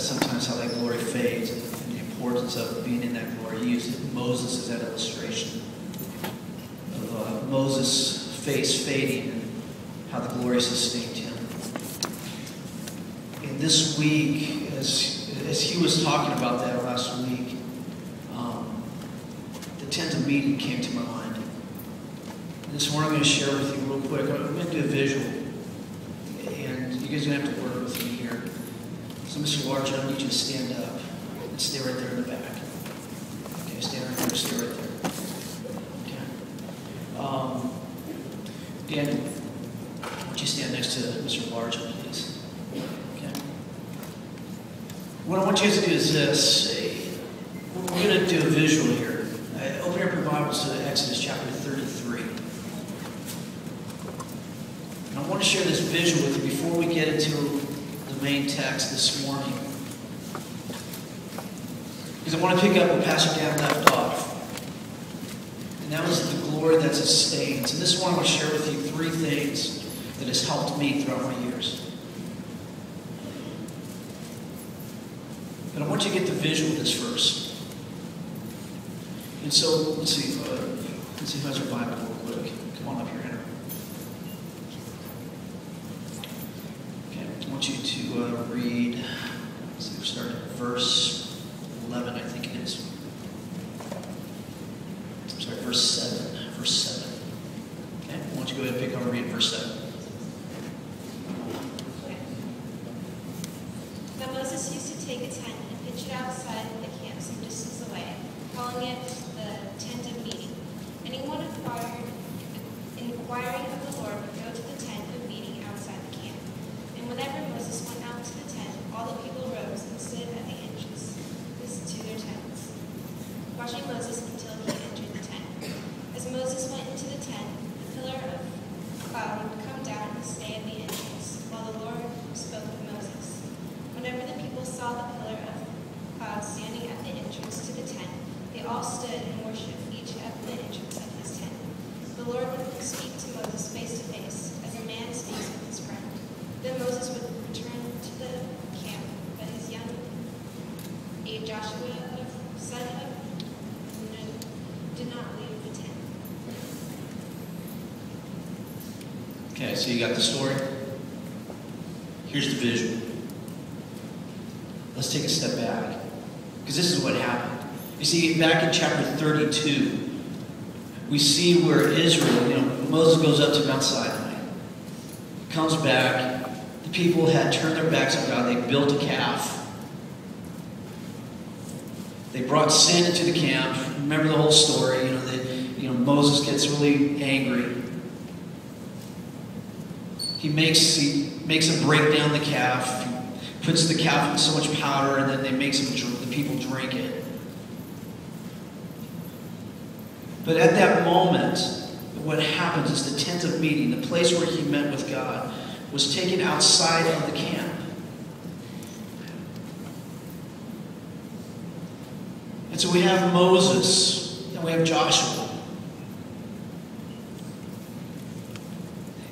sometimes how that glory fades and the importance of being in that glory. He used Moses as that illustration of uh, Moses' face fading and how the glory sustained him. And this week, as, as he was talking about that last week, um, the tent of meeting came to my mind. And this morning I'm going to share with you real quick. I'm going to do a visual. And you guys are going to have to work with me here. So, Mr. Large, I need you to stand up and stay right there in the back. Okay, stand right there, stay right there. Okay. Um, Dan, would you stand next to Mr. Large, please? Okay. What I want you guys to do is this. We're going to do a visual here. Uh, open up your Bibles to Exodus chapter 33. And I want to share this visual with you before we get into the main text this morning. Because I want to pick up where Pastor Dan left off. And that was the glory that sustains. And this morning I want to share with you three things that has helped me throughout my years. But I want you to get the visual of this first. And so, let's see, uh, let's see if who has our Bible real quick. Come on up here, Henry. Okay, I want you to uh, read, see, we're starting at verse 11, I think it is. Sorry, verse 7. Verse 7. Okay, why don't you go ahead and pick up and read verse 7. Now Moses used to take a tent and pitch it outside the camp some distance away, calling it the tent of meeting. Anyone inquired, inquiring of the Lord would go to the tent of meeting outside the camp. And whenever Moses went out to the tent, all the people rose and stood at the entrance to their tents, watching Moses until he entered the tent. As Moses went into the tent, the pillar of cloud would come down and stay at the entrance, while the Lord spoke with Moses. Whenever the people saw the pillar of cloud standing at the entrance to the tent, they all stood and worshipped, each at the entrance of his tent. The Lord would speak to Moses face to face, as a man speaks with his friend. Then Moses would return to the camp, but his young aide Joshua, son of Nun, did not leave the tent. Okay, so you got the story? Here's the visual. Let's take a step back. Because this is what happened. You see, back in chapter 32, we see where Israel, you know, Moses goes up to Mount Sinai, comes back, the people had turned their backs on God, they built a calf. They brought sin into the camp. Remember the whole story, you know, that you know, Moses gets really angry. He makes he makes them break down the calf. He puts the calf in so much powder, and then they make some dr- the people drink it. But at that moment, what happens is the tent of meeting, the place where he met with God, was taken outside of the camp. And so we have Moses and we have Joshua.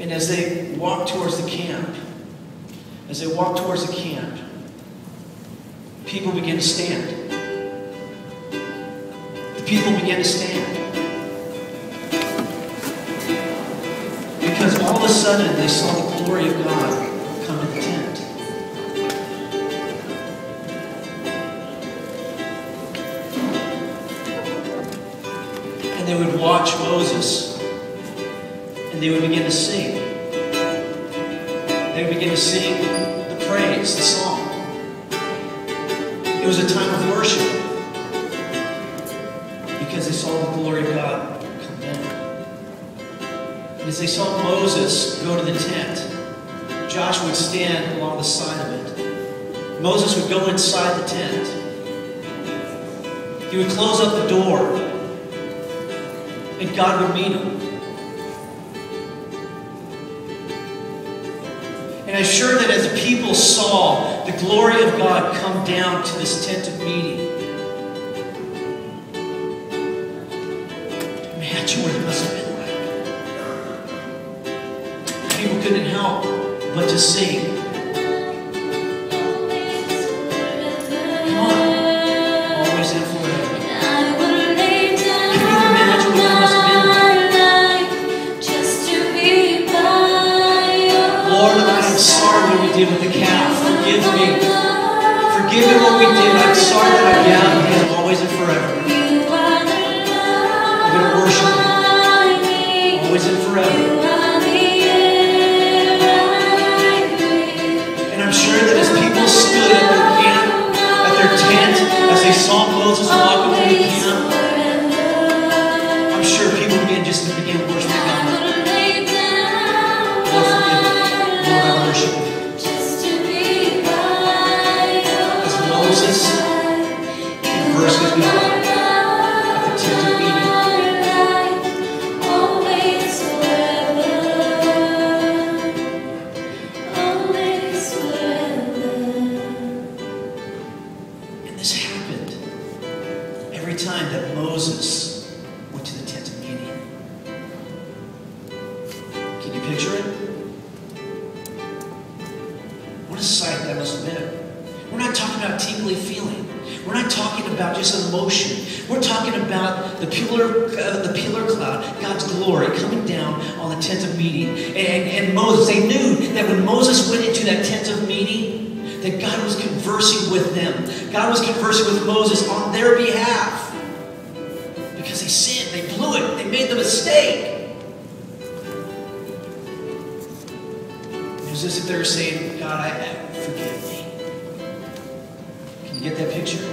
And as they walk towards the camp, as they walk towards the camp, people begin to stand. The people begin to stand. Because all of a sudden they saw the glory of God come to the tent. And they would watch Moses and they would begin to sing. They would begin to sing the praise, the song. It was a time of worship because they saw the glory of God come down. And as they saw Moses go to the tent, Joshua would stand along the side of it. Moses would go inside the tent. He would close up the door, and God would meet him. And I'm sure that as people saw the glory of God come down to this tent of meeting, imagine what it must have been like. People couldn't help but to sing. Moses went to the tent of meeting. Can you picture it? What a sight that must have been. We're not talking about tingly feeling. We're not talking about just emotion. We're talking about the pillar, uh, the pillar cloud, God's glory coming down on the tent of meeting. And, and Moses, they knew that when Moses went into that tent of meeting, that God was conversing with them. God was conversing with Moses on their behalf. They sinned, they blew it, they made the mistake. It was as if they saying, God, I, I forgive me. Can you get that picture?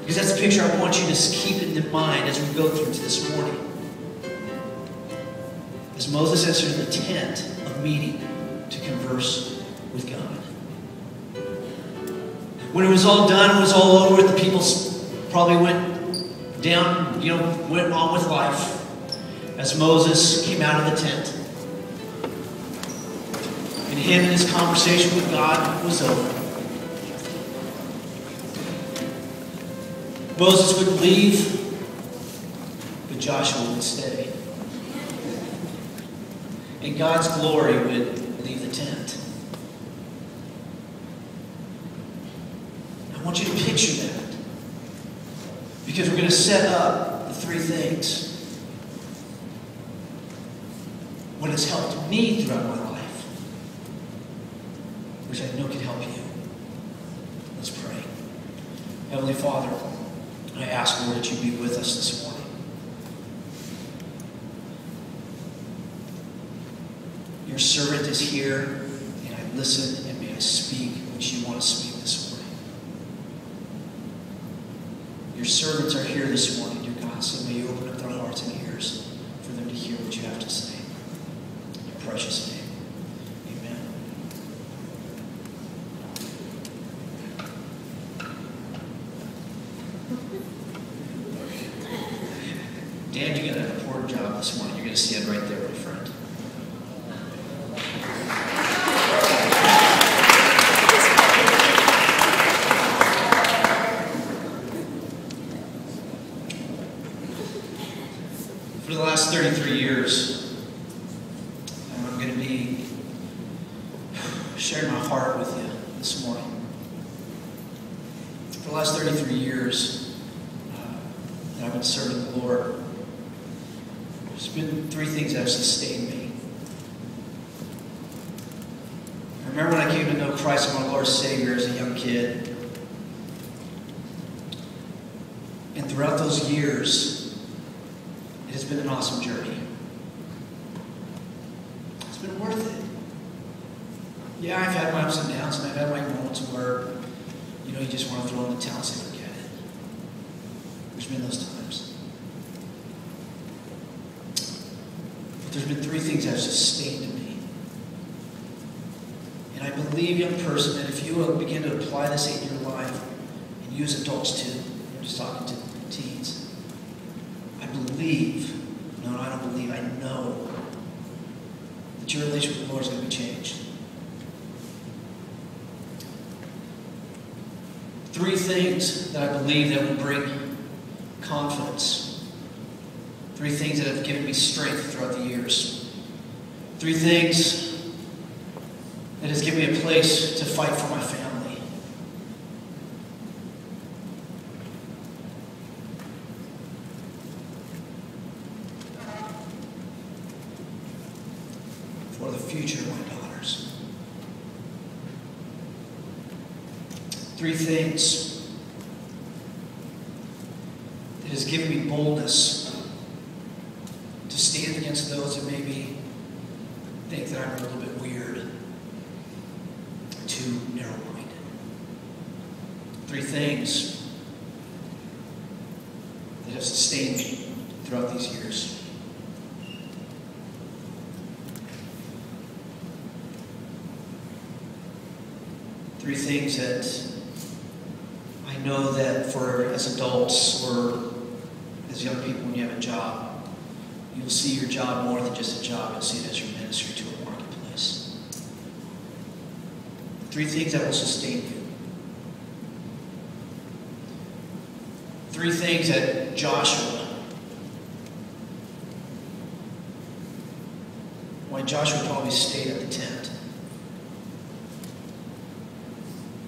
Because that's the picture I want you to keep in mind as we go through to this morning. As Moses entered the tent of meeting to converse with God. When it was all done, it was all over the people probably went down, you know, went on with life as Moses came out of the tent. And him and his conversation with God was over. Moses would leave, but Joshua would stay. And God's glory would leave the tent. I want you to picture that. Because we're going to set up the three things. What has helped me throughout my life, which I know can help you. Let's pray. Heavenly Father, I ask, Lord, that you be with us this morning. Your servant is here, and I listen, and may I speak what you want to speak this morning. Your servants are here this morning, dear God, so may you open up their hearts and ears for them to hear what you have to say. In your precious name. Amen. Dan, you got an important job this morning. You're going to stand right there, my friend. For the last 33 years, I'm going to be sharing my heart with you this morning. For the last 33 years uh, that I've been serving the Lord, there's been three things that have sustained me. I remember when I came to know Christ as my Lord Savior as a young kid. And throughout those years, it has been an awesome journey. It's been worth it. Yeah, I've had my ups and downs, and I've had my moments where, you know, you just want to throw in the towel and say, forget it. There's been those times. But there's been three things that have sustained me. And I believe, young person, that if you will begin to apply this in your life, and use adults too, I'm just talking to teens, believe, no, I don't believe, I know that your relationship with the Lord is going to be changed. Three things that I believe that will bring confidence. Three things that have given me strength throughout the years. Three things that has given me a place to fight for my family. For the future of my daughter. matters. Three things that has given me boldness to stand against those that maybe think that I'm a little bit weird, too narrow minded. Three things that have sustained me throughout these years. Three things that know that for as adults or as young people when you have a job, you'll see your job more than just a job, you'll see it as your ministry to a marketplace. Three things that will sustain you. Three things that Joshua why Joshua probably stayed at the tent.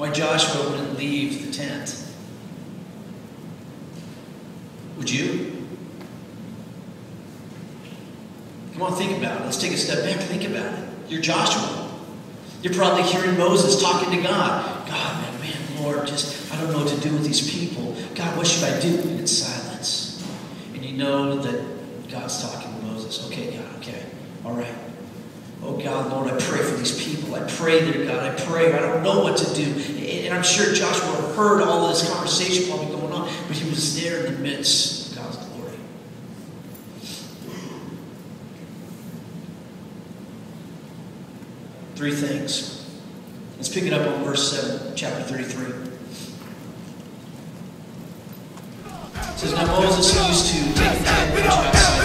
Why Joshua wouldn't leave the tent. Would you? Come on, think about it. Let's take a step back. Think about it. You're Joshua. You're probably hearing Moses talking to God. God, man, man, Lord, just, I don't know what to do with these people. God, what should I do? And it's silence. And you know that God's talking to Moses. Okay, God, okay. All right. Oh God, Lord, I pray for these people. I pray, dear God, I pray. I don't know what to do. And I'm sure Joshua heard all of this conversation while probably going on, but he was there in the midst of God's glory. Three things. Let's pick it up on verse 7, chapter 33. It says, Now Moses used to take the outside